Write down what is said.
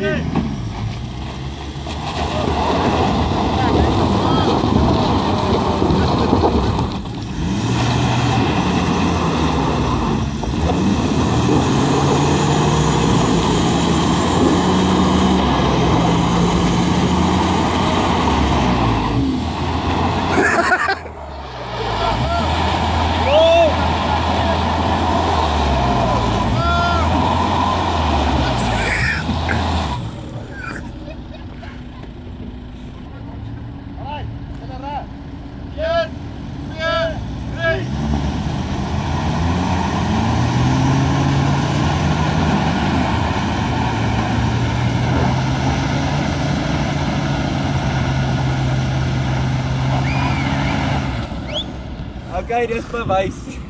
Yeah. Oké, okay, dit is.